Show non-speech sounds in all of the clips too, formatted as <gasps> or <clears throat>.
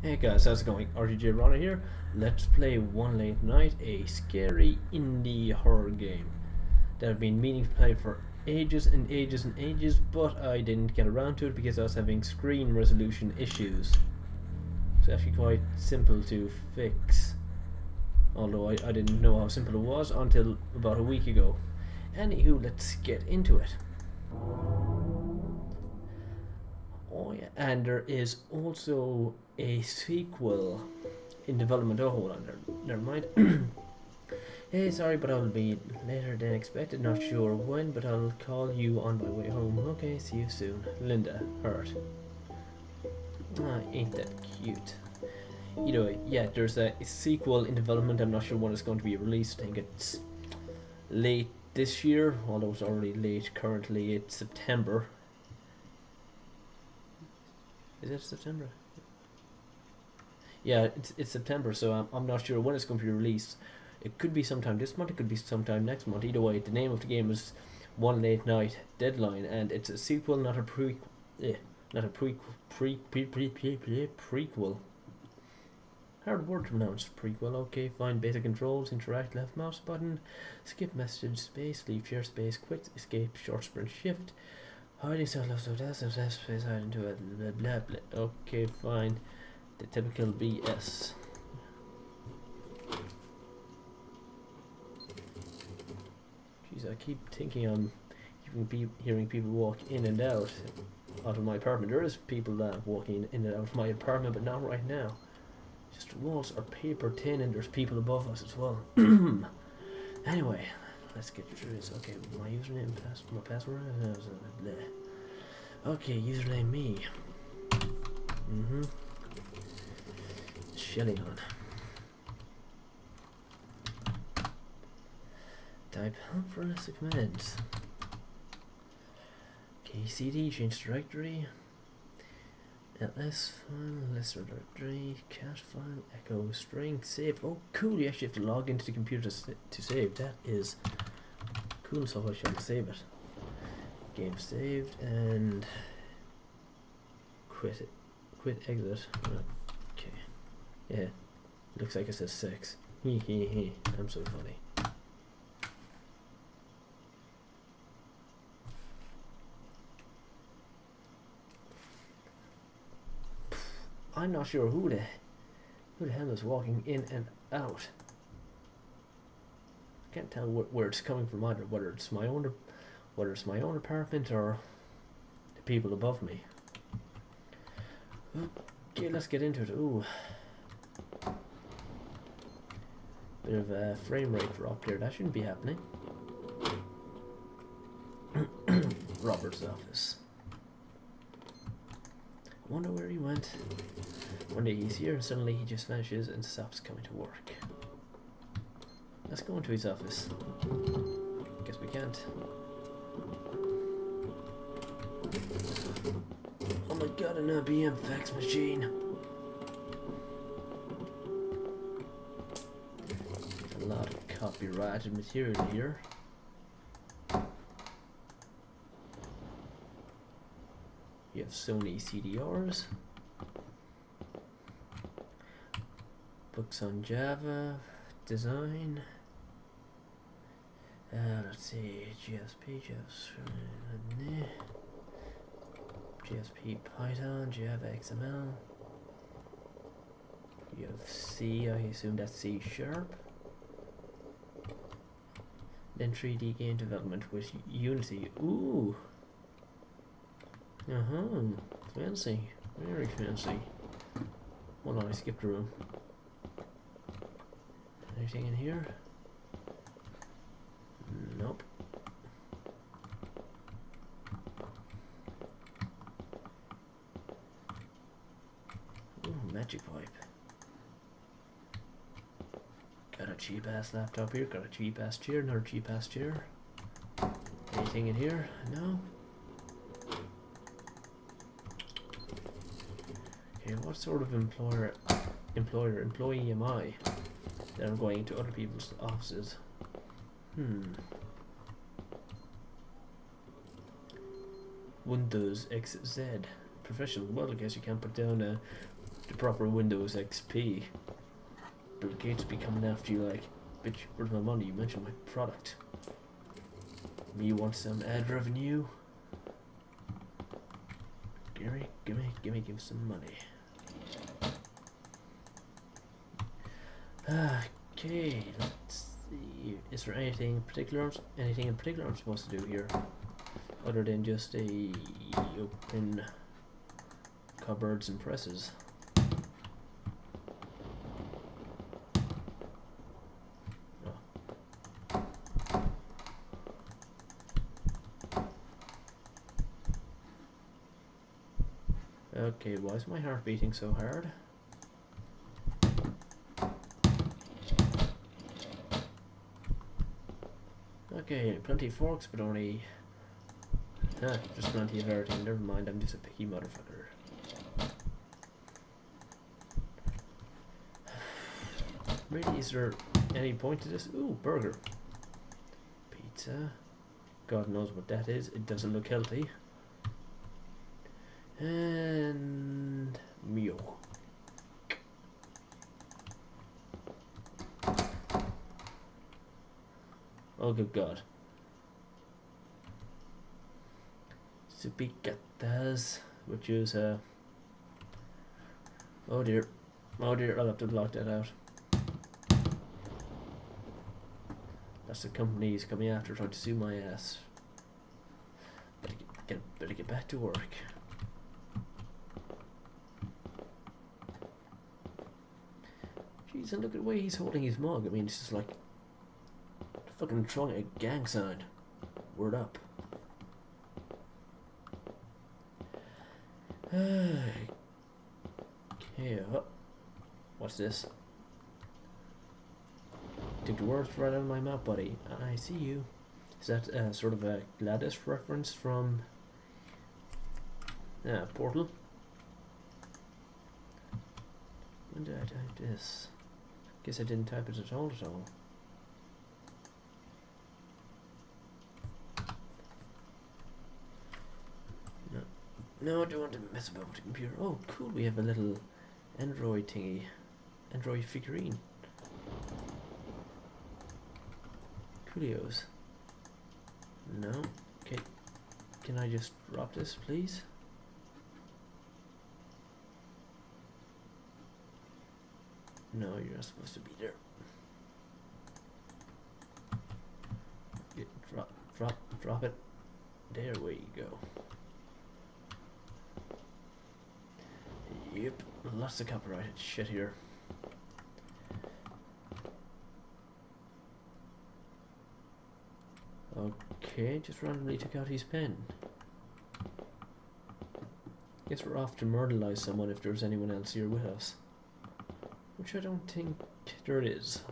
Hey guys, how's it going? RGJ Runner here. Let's play One Late Night, a scary indie horror game that I've been meaning to play for ages and ages and ages, but I didn't get around to it because I was having screen resolution issues. It's actually quite simple to fix, although I, I didn't know how simple it was until about a week ago. Anywho, let's get into it. Yeah, and there is also a sequel in development. Oh, hold on, there, never mind. <clears throat> hey, sorry, but I'll be later than expected. Not sure when, but I'll call you on my way home. Okay, see you soon. Linda, Hurt. Ah, ain't that cute. Either way, yeah, there's a sequel in development. I'm not sure when it's going to be released. I think it's late this year, although it's already late currently. It's September. Is it September? Yeah, it's, it's September, so I'm, I'm not sure when it's going to be released. It could be sometime this month, it could be sometime next month. Either way, the name of the game is One Late Night Deadline, and it's a sequel, not a pre, eh, not a pre, pre, pre, pre, pre, pre, prequel. Hard word to pronounce. Prequel. Okay, fine. Basic controls. Interact. Left mouse button. Skip message. Space. Leave share space. Quick escape. Short sprint. Shift. Hiding self left so that's left space. Hide into a Blah blah blah. Okay, fine. The typical BS. Jeez, I keep thinking I'm hearing people walk in and out out of my apartment. There is people uh, walking in and out of my apartment, but not right now. Just walls are paper thin and there's people above us as well. <clears throat> anyway, let's get through this. Okay, my username, pass my password. Bleh. Okay, username me. Mm-hmm. Shelly on. Type help for less commands. KCD, change directory. ls file, list directory, cat file, echo string, save. Oh, cool! You actually have to log into the computer to save. That is cool. So I shall save it. Game saved and quit it. Quit exit. Okay. Yeah. Looks like it says six. Hee hee hee. I'm so funny. I'm not sure who the who the hell is walking in and out. I can't tell wh where it's coming from either, whether it's my own whether it's my own apartment or the people above me. Okay, let's get into it. Ooh. Bit of a frame rate drop here. That shouldn't be happening. <coughs> Robert's office. I wonder where he went. One day he's here and suddenly he just vanishes and stops coming to work. Let's go into his office. Guess we can't. Oh my god, an IBM fax machine. There's a lot of copyrighted material here. You have Sony CDRs. Books on Java, design. Uh, let's see, GSP, GSP, GSP Python, Java XML. You have C, I assume that's C sharp. Then 3D game development with Unity. Ooh! Uh huh. Fancy. Very fancy. Hold on, I skipped a room. Anything in here? Nope. Ooh, magic. Got a cheap ass laptop here, got a cheap ass chair, another cheap ass chair. Anything in here? No? Okay, what sort of employer, employer, employee am I that I'm going to other people's offices? Hmm. Windows XZ. Professional. Well, I guess you can't put down a the proper Windows XP. Bill Gates be coming after you like, bitch, where's my money? You mentioned my product. Me want some ad revenue? Gimme, gimme, gimme, give some money. Okay, let's see. Is there anything in particular? Anything in particular I'm supposed to do here, other than just a open cupboards and presses? Okay, why is my heart beating so hard? Okay, plenty of forks, but only... Ah, just plenty of everything. Never mind, I'm just a picky motherfucker. <sighs> Really, is there any point to this? Ooh, burger. Pizza. God knows what that is. It doesn't look healthy. And milk. Oh good god. Supicatas, which is uh Oh dear. Oh dear, I'll have to block that out. That's the company he's coming after trying to sue my ass. Better get, get better get back to work. And look at the way he's holding his mug. I mean, it's just like fucking trying a gang sign. Word up. <sighs> okay, oh, what's this? Took the words right out of my mouth, buddy. I see you. Is that uh, sort of a GLaDOS reference from uh, Portal? When did I type this? Guess I didn't type it at all at all. No, no, I don't want to mess about with the computer. Oh, cool, we have a little Android thingy. Android figurine. Coolios. No. Okay. Can I just drop this, please? No, you're not supposed to be there. Get, drop, drop, drop it. There we go. Yep, lots of copyrighted shit here. Okay, just randomly took out his pen. Guess we're off to murderize someone if there's anyone else here with us. Which I don't think there is.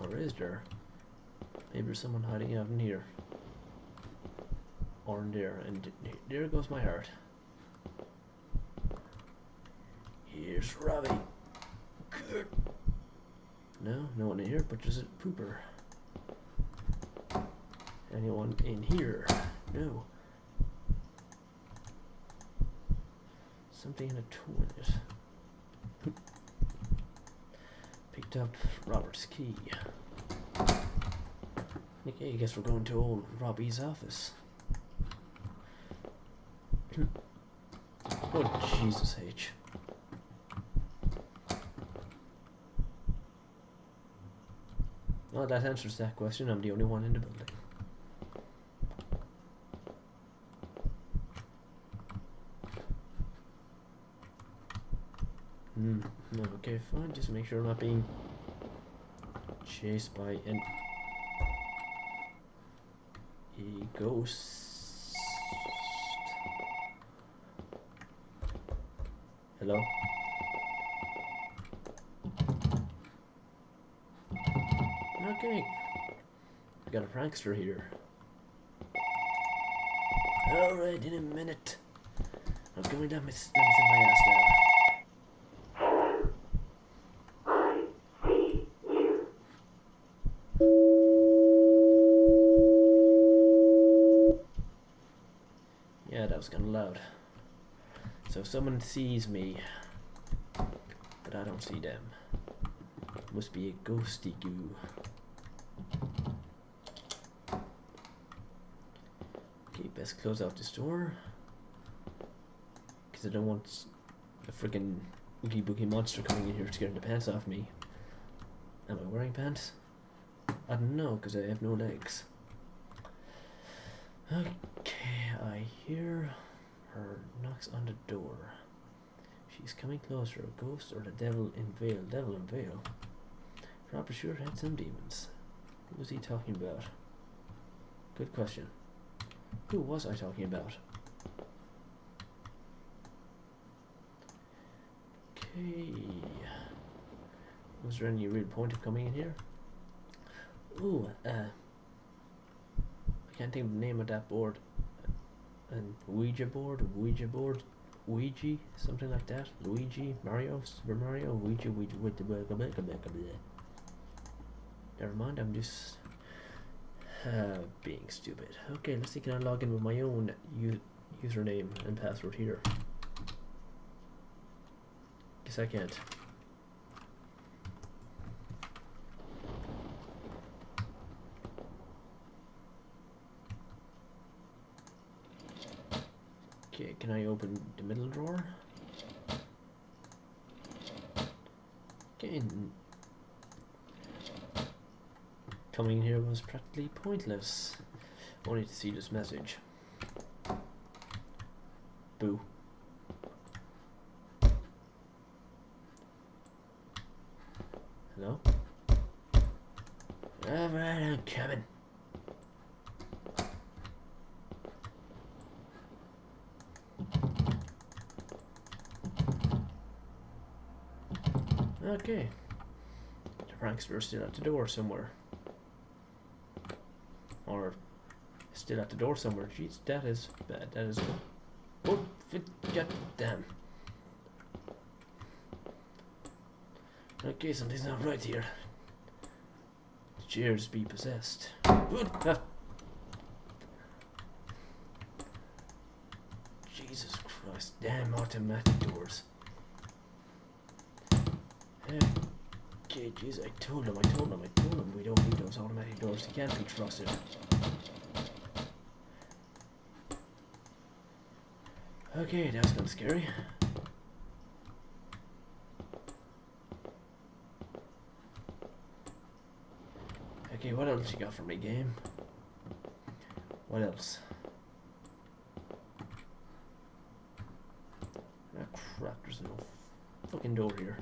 Or is there? Maybe there's someone hiding out in here. Or in there. And there goes my heart. Here's Robbie. Good. No, no one in here, but just a pooper. Anyone in here? No. Something in a toilet. Picked up Robert's key. Okay, I guess we're going to old Robbie's office. <clears throat> oh, Jesus H. Well, that answers that question. I'm the only one in the building. Hmm. Fine. Just make sure I'm not being chased by an a ghost. Hello? Okay. We got a prankster here. Alright, in a minute. I'm going down my, me my ass down. Yeah, that was kind of loud. So if someone sees me, but I don't see them. Must be a ghosty goo. Okay, best close out this door. Because I don't want a freaking oogie boogie monster coming in here scaring the pants off me. Am I wearing pants? I don't know, because I have no legs. Okay, I hear her knocks on the door. She's coming closer. A ghost or the devil in veil? Devil in veil. Proper sure had some demons. Who was he talking about? Good question. Who was I talking about? Okay. Was there any real point of coming in here? Ooh, uh, I can't think of the name of that board. And Ouija board, Ouija board, Ouija, something like that. Luigi, Mario, Super Mario, Ouija, Ouija, Ouija, Ouija, Ouija, Ouija. Never mind, I'm just uh, being stupid. Okay, let's see, can I log in with my own username and password here? Guess I can't. Okay, can I open the middle drawer? Okay, coming here was practically pointless. Only to see this message. Boo. Hello? Alright, I'm coming. Okay. The prankster still at the door somewhere. Or still at the door somewhere. Jeez, that is bad. That is. Oh, god damn. Okay, something's not right here. The chairs be possessed. Ah. Jesus Christ, damn automatic doors. Okay, jeez, I told him, I told him, I told him we don't need those automatic doors. He can't be trusted. Okay, that's kind of scary. Okay, what else you got for me, game? What else? Ah, crap, there's no fucking door here.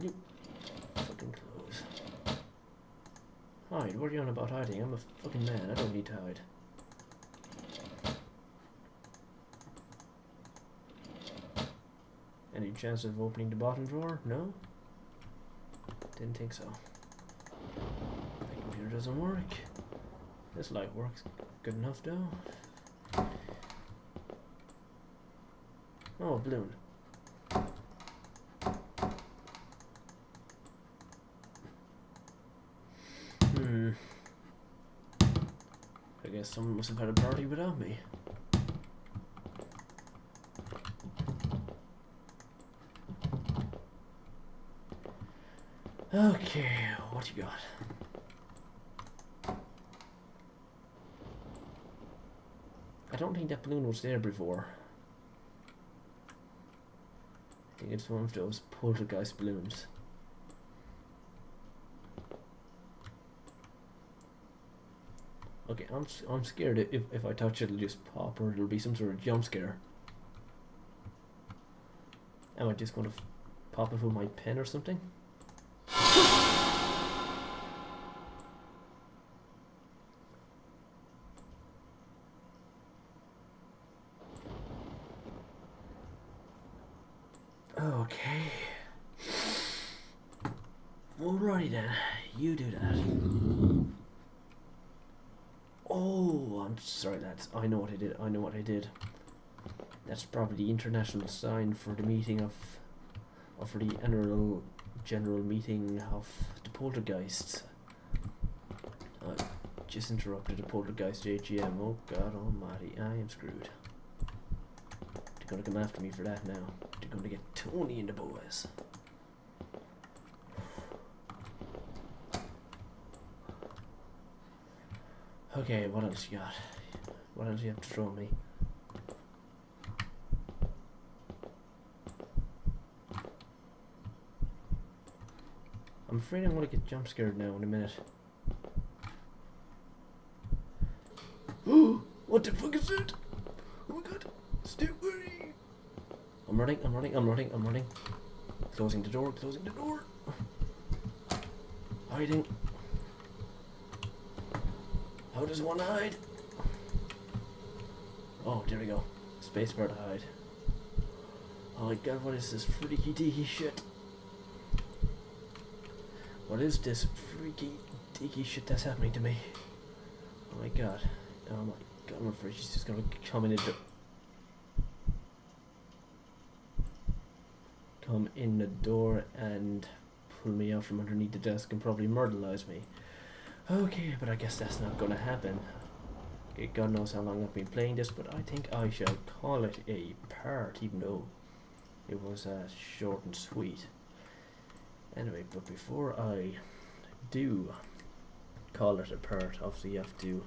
You fucking close. Hide, what are you on about hiding? I'm a fucking man, I don't need to hide. Any chance of opening the bottom drawer? No? Didn't think so. My computer doesn't work. This light works good enough though. Oh, a balloon. Hmm. I guess someone must have had a party without me. Okay, what you got? I don't think that balloon was there before. I think it's one of those poltergeist balloons. Okay, I'm I'm scared if if I touch it, it'll just pop or it'll be some sort of jump scare. Am I just going to pop it with my pen or something? Okay. Alrighty then, you do that. Sorry lads, I know what I did, I know what I did. That's probably the international sign for the meeting of, or for the annual general meeting of the poltergeists. I just interrupted the poltergeist AGM. Oh god almighty, I am screwed. They're gonna come after me for that now. They're gonna get Tony and the boys. Okay, what else you got? What else you have to throw me? I'm afraid I'm gonna get jump scared now in a minute. <gasps> what the fuck is it? Oh my god, away! I'm running, I'm running, I'm running, I'm running. Closing the door, closing the door. Hiding. How does one hide? Oh, there we go. Spacebar to hide. Oh my god, what is this freaky deaky shit? What is this freaky deaky shit that's happening to me? Oh my god. Oh my god, I'm afraid she's just gonna come in the come in the door and pull me out from underneath the desk and probably murderize me. Okay, but I guess that's not gonna happen. Okay, God knows how long I've been playing this, but I think I shall call it a part, even though it was uh, short and sweet. Anyway, but before I do call it a part, obviously you have to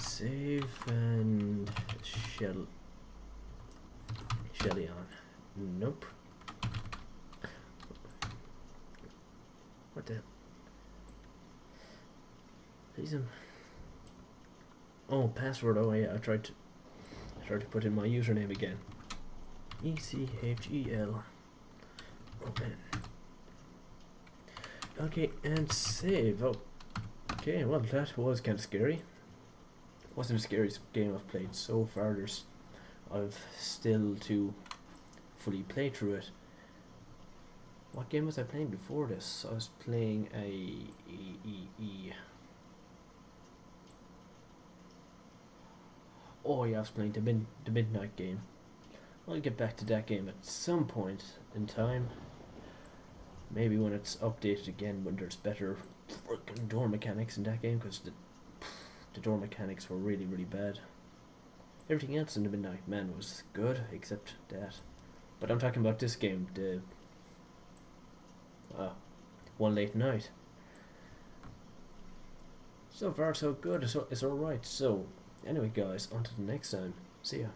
save and shell Shelly on. Nope. What the? Oh, password. Oh yeah, I tried to. I tried to put in my username again. E C H E L. Open. Okay, and save. Oh, okay. Well, that was kind of scary. Wasn't the scariest game I've played so far. There's, I've still to fully play through it. What game was I playing before this? I was playing a e e e. Oh yeah, I was playing the mid the midnight game. I'll get back to that game at some point in time. Maybe when it's updated again, when there's better freaking door mechanics in that game, because the the door mechanics were really really bad. Everything else in the Midnight Man was good except that. But I'm talking about this game, the uh, One Late Night. So far so good, so it's alright. So, anyway guys, on to the next time. See ya.